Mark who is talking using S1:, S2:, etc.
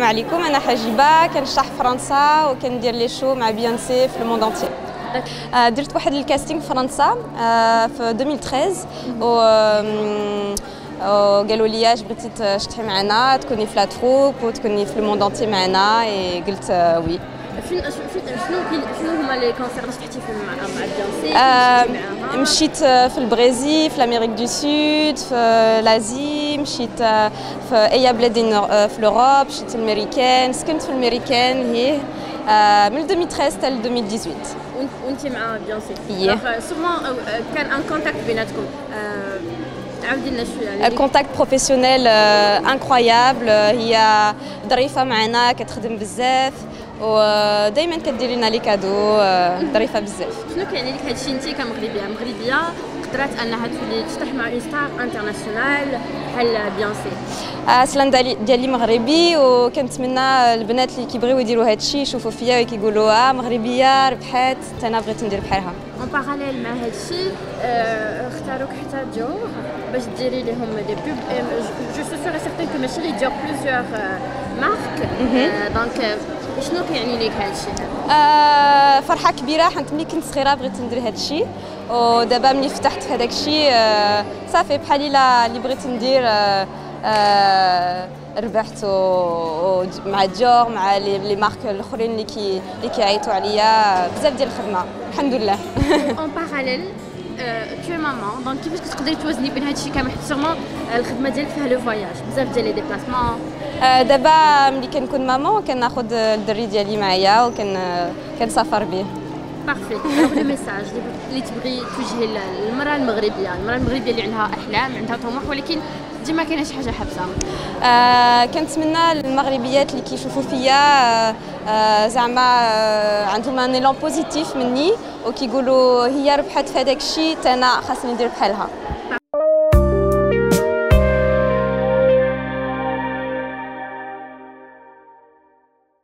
S1: عليكم. أنا حجيبه كنشرح في فرنسا وكندير les shows مع بيونسي في ال monde entier درت واحد ال casting في فرنسا في 2013 و وقالوا لي اش بغيتي تشطحي معنا تكوني في la troupe وتكوني في ال monde entier معنا. قلت oui
S2: فين شنو شنو هما les concerts اللي شفتي مع مع بيونسي
S1: مشيت في البرازيل في ال Amérique du Sud في l'Asie مشيت في اي بلاد في ال Europe مشيت الميريكان سكنت في الميريكان هي من 2013 حتى 2018
S2: وانت مع بيونسي
S1: yeah.
S2: sûrement كان un contact بيناتكم عاودي لنا شوية
S1: ال contact professionnelle incroyable هي ظريفه معنا كتخدم بزاف ودائما كدير لنا les cadeaux ظريفه بزاف.
S2: شنو كيعني لك؟ هادشي انت كمغربية. مغربية قدرات انها تولي تفتح مع une star internationale بحال بيونسي
S1: أصلا ديالي مغربي وكنتمنى البنات اللي كيبغيو يديروا هادشي يشوفوا فيا وكيقولوا آه مغربية ربحات حتى أنا بغيت ندير بحالها.
S2: en parallèle مع هادشي اختاروك حتى ديور باش ديري لهم des pubs je suis sûre certain que ماشي Dior plusieurs marques donc شنو كيعني لك هذا الشيء
S1: آه فرحه كبيره حيت ملي كنت صغيره بغيت ندير هذا الشيء ودابا ملي فتحت في هذاك الشيء آه صافي بحال اللي بغيت ندير آه آه ربحت مع ديور مع les marques الاخرين اللي كي اللي كيعيطوا عليا بزاف ديال الخدمه الحمد لله
S2: en parallèle tu es maman donc كيفاش كتقدري توازني بين هادشي كامل حيت sûrement الخدمه ديالك فيها les voyages بزاف ديال les déplacements
S1: دابا ملي كنكون ماما كناخذ الدري ديالي معايا وكن كنسافر به
S2: Parfait le message اللي تبغي توجهي للمرأة المغربية. المرأة المغربية اللي عندها أحلام عندها طموح ولكن ديما كاينة شي حاجة حابسة.
S1: آه كنتمنى للمغربيات اللي كيشوفوا فيا آه زعما آه عندهم un élan positif مني وكيقولوا هي ربحت في هذاك الشيء أنا خاصني ندير بحالها.